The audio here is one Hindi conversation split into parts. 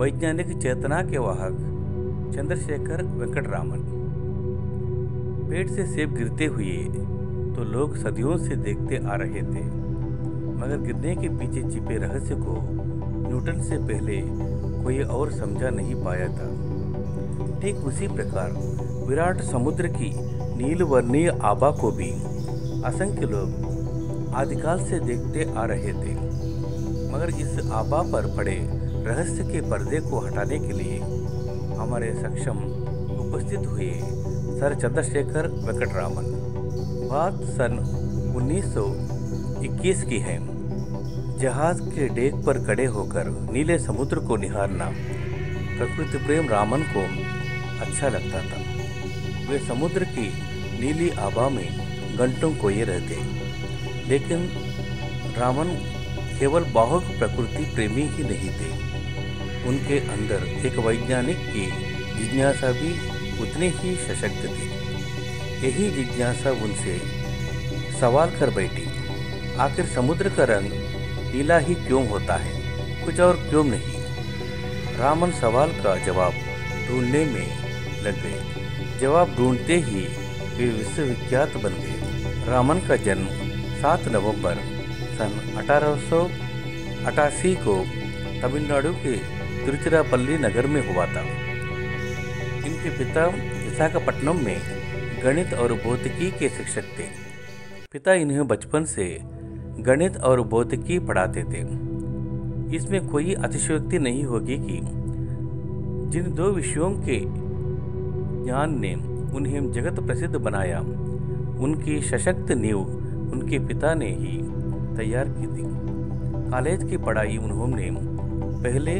वैज्ञानिक चेतना के वाहक चंद्रशेखर वेंकटरामन। पेड़ से सेब गिरते हुए तो लोग सदियों से देखते आ रहे थे, मगर गिरने के पीछे छिपे रहस्य को न्यूटन से पहले कोई और समझा नहीं पाया था। ठीक उसी प्रकार विराट समुद्र की नील वर्णीय आभा को भी असंख्य लोग आदिकाल से देखते आ रहे थे, मगर इस आभा पर पड़े रहस्य के पर्दे को हटाने के लिए हमारे सक्षम उपस्थित हुए सर चंद्रशेखर वेंकटरामन। बात सन 1921 की है। जहाज़ के डेक पर खड़े होकर नीले समुद्र को निहारना प्रकृति प्रेम रामन को अच्छा लगता था। वे समुद्र की नीली आभा में घंटों को ये रहते। लेकिन रामन केवल बाहुक प्रकृति प्रेमी ही नहीं थे। उनके अंदर एक वैज्ञानिक की जिज्ञासा भी उतनी ही सशक्त थी। यही जिज्ञासा उनसे सवाल कर बैठी, आखिर समुद्र का रंग नीला ही क्यों होता है? कुछ और क्यों नहीं? रामन सवाल का जवाब ढूँढने में लग गए। जवाब ढूंढते ही वे विश्वविख्यात बन गए। रामन का जन्म 7 नवंबर सन अठारह सौ अट्ठासी को तमिलनाडु के तिरुचिरापल्ली नगर में हुआ था। इनके पिता विशाखापट्टनम में गणित और भौतिकी के शिक्षक थे। पिता इन्हें बचपन से गणित और भौतिकी पढ़ाते थे। इसमें कोई अतिशयोक्ति नहीं होगी कि जिन दो विषयों के ज्ञान ने उन्हें जगत प्रसिद्ध बनाया, उनकी सशक्त नींव उनके पिता ने ही तैयार की थी। कॉलेज की पढ़ाई उन्होंने पहले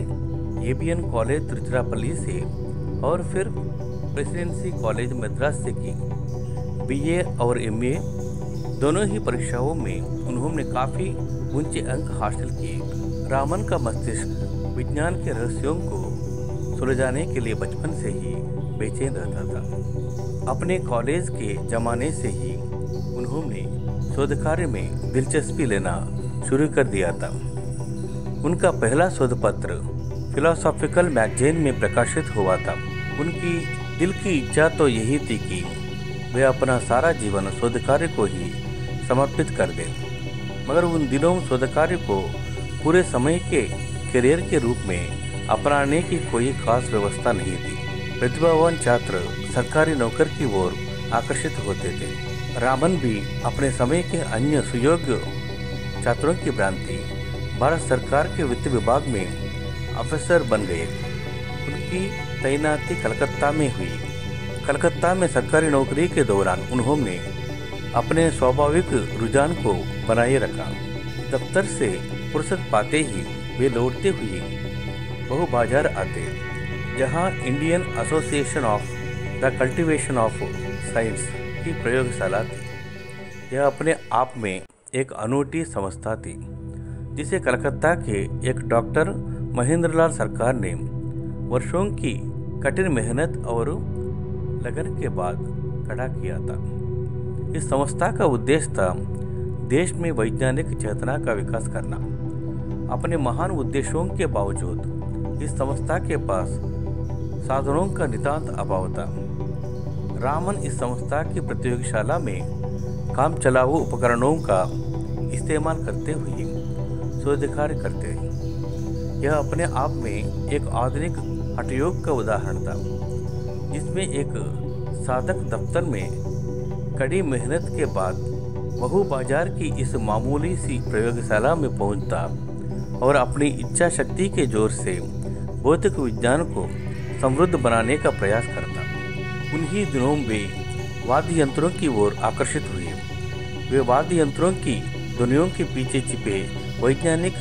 एबीएन कॉलेज तिरुचिरापल्ली से और फिर प्रेसिडेंसी कॉलेज मद्रास से की। बीए और एमए दोनों ही परीक्षाओं में उन्होंने काफ़ी ऊँचे अंक हासिल किए। रामन का मस्तिष्क विज्ञान के रहस्यों को सुलझाने के लिए बचपन से ही बेचैन रहता था। अपने कॉलेज के जमाने से ही उन्होंने शोध कार्य में दिलचस्पी लेना शुरू कर दिया था। उनका पहला शोध पत्र फिलोसॉफिकल मैगजीन में प्रकाशित हुआ था। उनकी दिल की इच्छा तो यही थी कि वे अपना सारा जीवन शोध कार्य को ही समर्पित कर दें। मगर उन दिनों शोध कार्य को पूरे समय के करियर के रूप में अपनाने की कोई खास व्यवस्था नहीं थी। प्रतिभावान छात्र सरकारी नौकर की ओर आकर्षित होते थे। रामन भी अपने समय के अन्य सुयोग्य छात्रों की भ्रांति, भारत सरकार के वित्त विभाग में अफसर बन गए। उनकी तैनाती कलकत्ता में हुई। कलकत्ता में सरकारी नौकरी के दौरान उन्होंने अपने स्वाभाविक रुझान को बनाए रखा। दफ्तर से फुर्सत पाते ही वे लौटते हुए बहु बाज़ार आते, जहाँ Indian Association of the Cultivation of Science की प्रयोगशाला थी। यह अपने आप में एक अनूठी संस्था थी, जिसे कलकत्ता के एक डॉक्टर महेंद्रलाल सरकार ने वर्षों की कठिन मेहनत और लगन के बाद खड़ा किया था। इस संस्था का उद्देश्य था देश में वैज्ञानिक चेतना का विकास करना। अपने महान उद्देश्यों के बावजूद इस संस्था के पास साधनों का नितांत अभाव था। रामन इस संस्था की प्रतियोगशाला में काम चलाऊ उपकरणों का इस्तेमाल करते हुए शोध कार्य करते हैं। यह अपने आप में एक आधुनिक हटयोग का उदाहरण था, जिसमें एक साधक दफ्तर में कड़ी मेहनत के बाद बहु बाज़ार की इस मामूली सी प्रयोगशाला में पहुँचता और अपनी इच्छा शक्ति के ज़ोर से भौतिक विज्ञान को समृद्ध बनाने का प्रयास करता। उन्हीं दिनों वे वाद्य यंत्रों की ओर आकर्षित हुए। वे वाद्य यंत्रों की दुनियाओं के पीछे छिपे वैज्ञानिक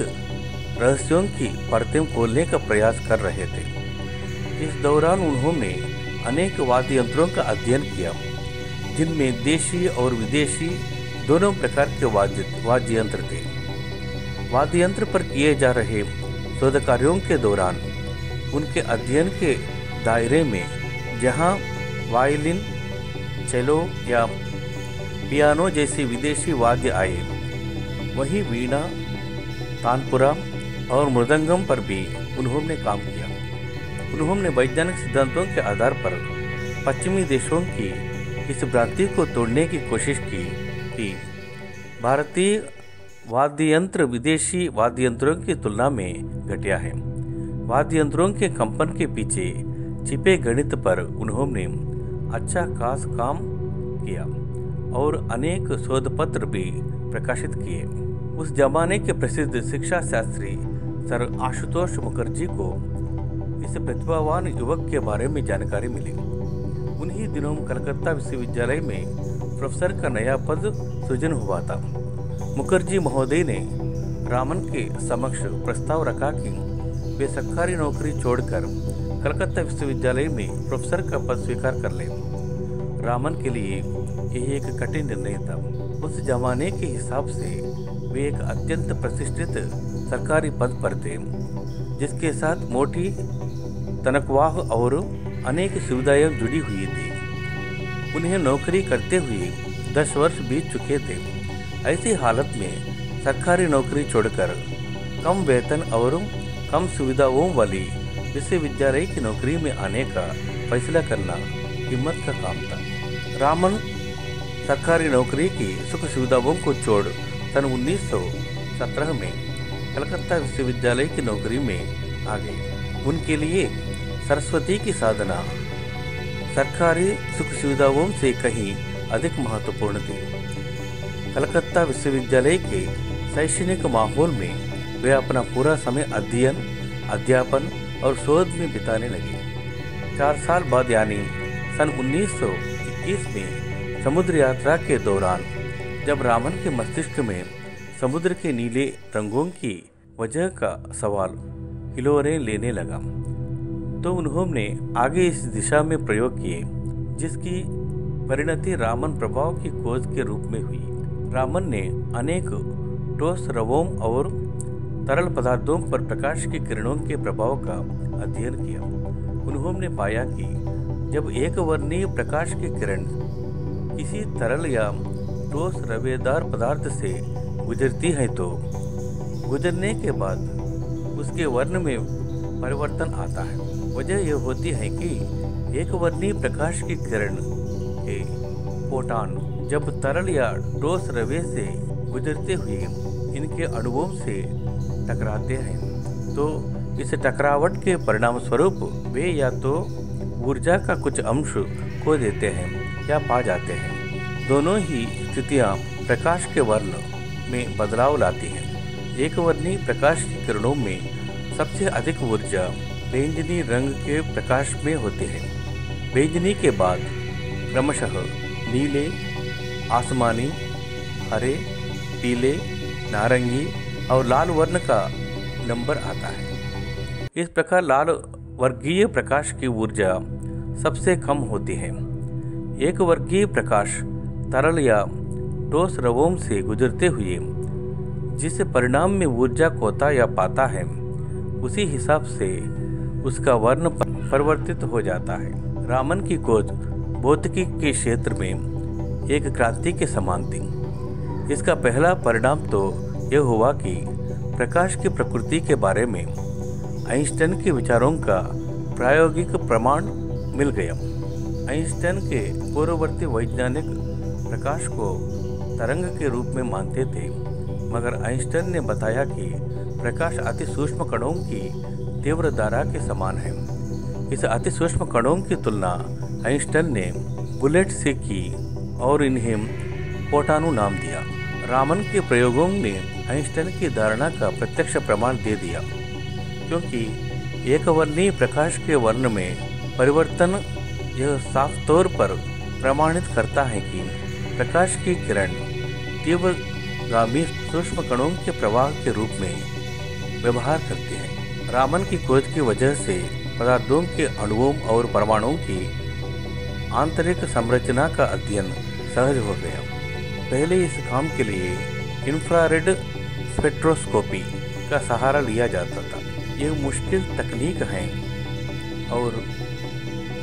रहस्यों की परतें खोलने का प्रयास कर रहे थे। इस दौरान उन्होंने अनेक वाद्य यंत्रों का अध्ययन किया, जिनमें देशी और विदेशी दोनों प्रकार के वाद्य वाद्य यंत्र थे। वाद्य यंत्र पर किए जा रहे शोध कार्यों के दौरान उनके अध्ययन के दायरे में जहाँ वायलिन, चेलो या पियानो जैसे विदेशी वाद्य आए, वहीं वीणा, तानपुरा और मृदंगम पर भी उन्होंने काम किया। उन्होंने वैज्ञानिक सिद्धांतों के आधार पर पश्चिमी देशों की इस भ्रांति को तोड़ने की कोशिश की कि भारतीय वाद्य यंत्र विदेशी वाद्य यंत्रों की तुलना में घटिया है। वाद्य यंत्रों के कंपन के पीछे छिपे गणित पर उन्होंने अच्छा खास काम किया और अनेक शोध पत्र भी प्रकाशित किए। उस जमाने के प्रसिद्ध शिक्षा शास्त्री सर आशुतोष मुखर्जी को इस प्रतिभावान युवक के बारे में जानकारी मिली। उन्हीं दिनों कलकत्ता विश्वविद्यालय में प्रोफेसर का नया पद सृजन हुआ था। मुखर्जी महोदय ने रामन के समक्ष प्रस्ताव रखा कि वे सरकारी नौकरी छोड़कर कलकत्ता विश्वविद्यालय में प्रोफेसर का पद स्वीकार कर लें। रामन के लिए यह एक कठिन निर्णय था। उस जमाने के हिसाब से वे एक अत्यंत प्रतिष्ठित सरकारी पद पर थे, जिसके साथ मोटी तनख्वाह और अनेक सुविधाएँ जुड़ी हुई थी। उन्हें नौकरी करते हुए दस वर्ष बीत चुके थे। ऐसी हालत में सरकारी नौकरी छोड़कर कम वेतन और कम सुविधाओं वाली विश्वविद्यालय की नौकरी में आने का फैसला करना हिम्मत का काम था। रामन सरकारी नौकरी की सुख सुविधाओं को छोड़ सन 1917 में कलकत्ता विश्वविद्यालय की नौकरी में आ गए उनके लिए सरस्वती की साधना। सरकारी सुख सुविधाओं से कहीं अधिक महत्वपूर्ण थी। कलकत्ता विश्वविद्यालय के शैक्षणिक माहौल में वे अपना पूरा समय अध्ययन, अध्यापन और शोध में बिताने लगे। चार साल बाद यानी सन 1921 में समुद्र यात्रा के दौरान, जब रामन के मस्तिष्क में समुद्र के नीले रंगों की वजह का सवाल हिलोरे लेने लगा। तो उन्होंने आगे इस दिशा में प्रयोग किए, जिसकी परिणति रामन प्रभाव की खोज के रूप में हुई। रामन ने अनेक ठोस रवों और तरल पदार्थों पर प्रकाश की किरणों के प्रभाव का अध्ययन किया। उन्होंने पाया कि जब एक वर्णीय प्रकाश की किरण किसी तरल या ठोस रवेदार पदार्थ से गुजरती है तो गुजरने के बाद उसके वर्ण में परिवर्तन आता है। वजह यह होती है कि एक वर्णीय प्रकाश की किरण के फोटान जब तरल या ठोस रवे से गुजरते हुए इनके अणुओं से टकराते हैं तो इस टकरावट के परिणाम स्वरूप वे या तो ऊर्जा का कुछ अंश खो देते हैं या पा जाते हैं। दोनों ही स्थितियाँ प्रकाश के वर्ण में बदलाव लाती हैं। एक वर्णीय प्रकाश की किरणों में सबसे अधिक ऊर्जा बैंगनी रंग के प्रकाश में होते हैं। बैंगनी के बाद क्रमशः नीले, आसमानी, हरे, पीले, नारंगी और लाल वर्ण का नंबर आता है। इस प्रकार लाल वर्गीय प्रकाश की ऊर्जा सबसे कम होती है। एक वर्गीय प्रकाश तरल या ठोस रवों से गुजरते हुए, जिस परिणाम में ऊर्जा खोता या पाता है, उसी हिसाब से उसका वर्ण परिवर्तित हो जाता है। रामन की खोज भौतिकी के क्षेत्र में एक क्रांति के समान थी। इसका पहला परिणाम तो यह हुआ कि प्रकाश की प्रकृति के बारे में आइंस्टाइन के विचारों का प्रायोगिक प्रमाण मिल गया। आइंस्टाइन के पूर्ववर्ती वैज्ञानिक प्रकाश को तरंग के रूप में मानते थे। मगर आइंस्टाइन ने बताया कि प्रकाश अति सूक्ष्म कणों की तीव्र धारा के समान है। इस अति सूक्ष्म कणों की तुलना आइंस्टाइन ने बुलेट से की और इन्हें पोटानु नाम दिया। रामन के प्रयोगों ने आइंस्टाइन की धारणा का प्रत्यक्ष प्रमाण दे दिया, क्योंकि एक वर्णीय प्रकाश के वर्ण में परिवर्तन यह साफ़ तौर पर प्रमाणित करता है कि प्रकाश की किरण तीव्र गामी सूक्ष्म कणों के प्रवाह के रूप में व्यवहार करते हैं। रामन की खोज की वजह से पदार्थों के अणुओं और परमाणुओं की आंतरिक संरचना का अध्ययन सहज हो गया। पहले इस काम के लिए इंफ्रारेड स्पेक्ट्रोस्कोपी का सहारा लिया जाता था। यह मुश्किल तकनीक है और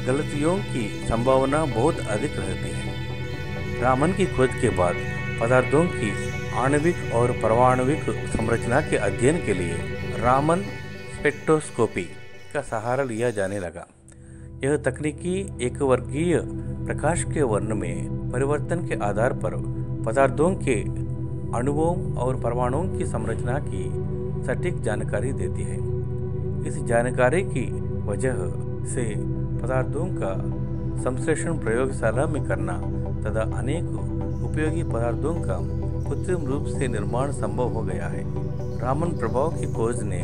गलतियों की संभावना बहुत अधिक रहती है। रामन की खोज के बाद पदार्थों की आणविक और परमाणविक संरचना के अध्ययन के लिए रामन स्पेक्ट्रोस्कोपी का सहारा लिया जाने लगा। यह तकनीकी एक वर्गीय प्रकाश के वर्ण में परिवर्तन के आधार पर पदार्थों के अणुओं और परमाणुओं की संरचना की सटीक जानकारी देती है। इस जानकारी की वजह से पदार्थों का संश्लेषण प्रयोगशाला में करना तथा अनेक उपयोगी पदार्थों का कृत्रिम रूप से निर्माण संभव हो गया है। रामन प्रभाव की खोज ने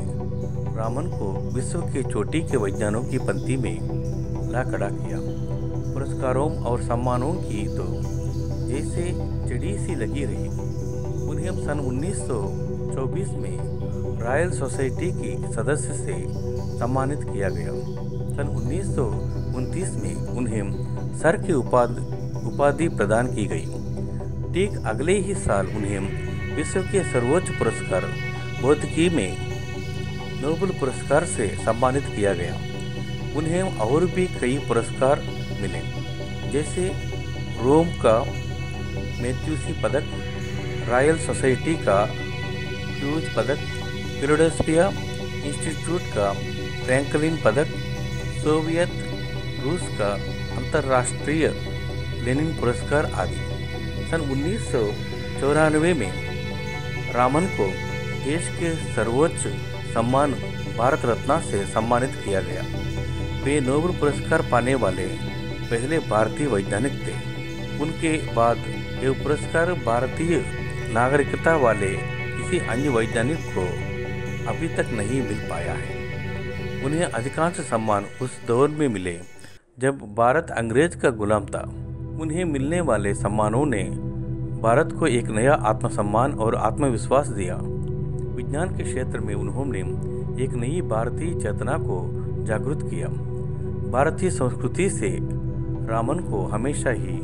रामन को विश्व के चोटी के वैज्ञानिकों की पंक्ति में ला खड़ा किया। पुरस्कारों और सम्मानों की तो जैसे चिड़ी सी लगी रही। उन्हें सन 1924 में रॉयल सोसाइटी की सदस्य से सम्मानित किया गया। सन उन्नीस सौ उनतीस में उन्हें सर की उपाधि उपाधि प्रदान की गई। ठीक अगले ही साल उन्हें विश्व के सर्वोच्च पुरस्कार भौतिकी में नोबल पुरस्कार से सम्मानित किया गया। उन्हें और भी कई पुरस्कार मिले, जैसे रोम का मैथ्यूसी पदक, रॉयल सोसाइटी का ह्यूज पदक फिलोडेस्पिया इंस्टीट्यूट का फ्रैंकलिन पदक, सोवियत रूस का अंतर्राष्ट्रीय लेनिन पुरस्कार आदि। सन उन्नीस में रामन को देश के सर्वोच्च सम्मान भारत रत्न से सम्मानित किया गया। वे नोबेल पुरस्कार पाने वाले पहले भारतीय वैज्ञानिक थे। उनके बाद यह पुरस्कार भारतीय नागरिकता वाले किसी अन्य वैज्ञानिक को अभी तक नहीं मिल पाया है। उन्हें अधिकांश सम्मान उस दौर में मिले जब भारत अंग्रेज़ का गुलाम था। उन्हें मिलने वाले सम्मानों ने भारत को एक नया आत्मसम्मान और आत्मविश्वास दिया। विज्ञान के क्षेत्र में उन्होंने एक नई भारतीय चेतना को जागृत किया। भारतीय संस्कृति से रामन को हमेशा ही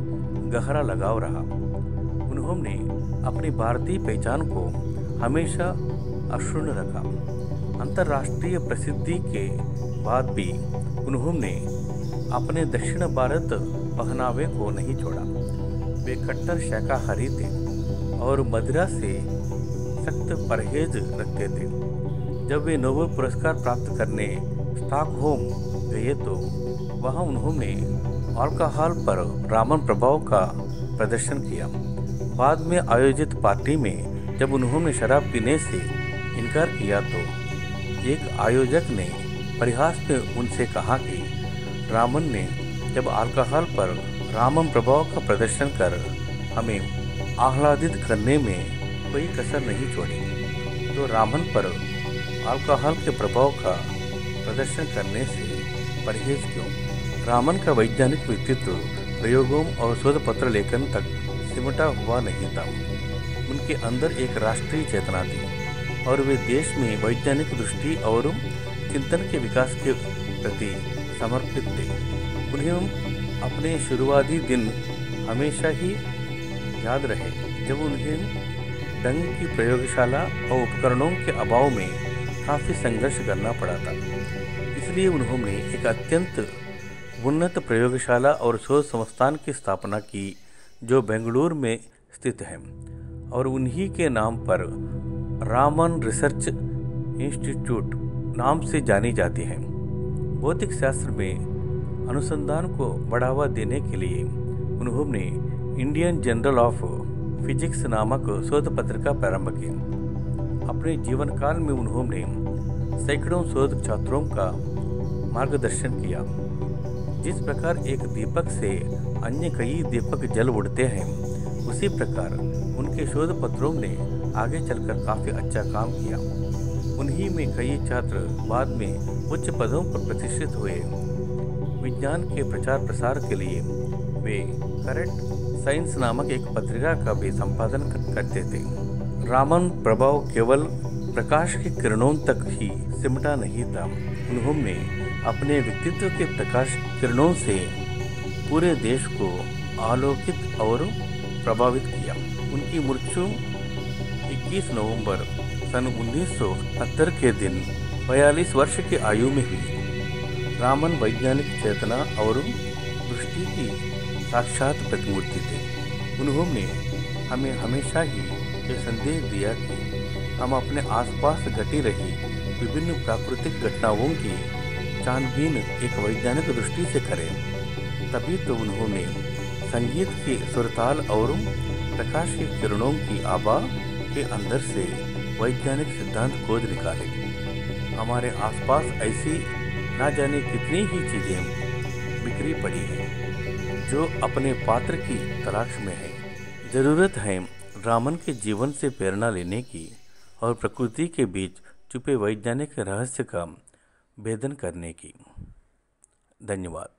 गहरा लगाव रहा। उन्होंने अपनी भारतीय पहचान को हमेशा अक्षुण्ण रखा। अंतर्राष्ट्रीय प्रसिद्धि के बाद भी उन्होंने अपने दक्षिण भारत पहनावे को नहीं छोड़ा। वे कट्टर शाकाहारी थे और मदिरा से सख्त परहेज रखते थे। जब वे नोबेल पुरस्कार प्राप्त करने स्टॉकहोम गए तो वहाँ उन्होंने अल्कोहल पर रामन प्रभाव का प्रदर्शन किया। बाद में आयोजित पार्टी में जब उन्होंने शराब पीने से इनकार किया तो एक आयोजक ने परिहास में उनसे कहा कि रामन ने जब अल्कोहल पर रामम प्रभाव का प्रदर्शन कर हमें आह्लादित करने में कोई कसर नहीं छोड़ी तो रामन पर अल्कोहल के प्रभाव का प्रदर्शन करने से परहेज क्यों? रामन का वैज्ञानिक व्यक्तित्व प्रयोगों और शोध पत्र लेखन तक सिमटा हुआ नहीं था। उनके अंदर एक राष्ट्रीय चेतना थी और वे देश में वैज्ञानिक दृष्टि और चिंतन के विकास के प्रति समर्पित थे। उन्हें अपने शुरुआती दिन हमेशा ही याद रहे, जब उन्हें ढंग की प्रयोगशाला और उपकरणों के अभाव में काफ़ी संघर्ष करना पड़ा था। इसलिए उन्होंने एक अत्यंत उन्नत प्रयोगशाला और शोध संस्थान की स्थापना की, जो बेंगलुरु में स्थित है, और उन्हीं के नाम पर रामन रिसर्च इंस्टीट्यूट नाम से जानी जाती है। भौतिक शास्त्र में अनुसंधान को बढ़ावा देने के लिए उन्होंने इंडियन जर्नल ऑफ़ फिजिक्स नामक शोध पत्र का प्रारंभ किया। अपने जीवन काल में उन्होंने सैकड़ों शोध छात्रों का मार्गदर्शन किया। जिस प्रकार एक दीपक से अन्य कई दीपक जल उड़ते हैं, उसी प्रकार उनके शोध पत्रों ने आगे चलकर काफ़ी अच्छा काम किया। उन्हीं में कई छात्र बाद में उच्च पदों पर प्रतिष्ठित हुए। विज्ञान के प्रचार प्रसार के लिए वे करेक्ट साइंस नामक एक पत्रिका का भी संपादन करते थे। रामन प्रभाव केवल प्रकाश की किरणों तक ही सिमटा नहीं था। उन्होंने अपने व्यक्तित्व के प्रकाश किरणों से पूरे देश को आलोकित और प्रभावित किया। उनकी मृत्यु 21 नवंबर सन 1970 के दिन 42 वर्ष की आयु में हुई। रामन वैज्ञानिक चेतना और दृष्टि की साक्षात प्रतिमूर्ति थे। उन्होंने हमें हमेशा ही ये संदेश दिया कि हम अपने आसपास घटी रही विभिन्न प्राकृतिक घटनाओं की छानबीन एक वैज्ञानिक दृष्टि से करें, तभी तो उन्होंने संगीत के सुरताल और प्रकाश के किरणों की आबा के अंदर से वैज्ञानिक सिद्धांत खोज निकाले। हमारे आसपास ऐसी ना जाने कितनी ही चीज़ें बिखरी पड़ी हैं, जो अपने पात्र की तलाश में है। ज़रूरत है रामन के जीवन से प्रेरणा लेने की और प्रकृति के बीच छुपे वैज्ञानिक रहस्य का भेदन करने की। धन्यवाद।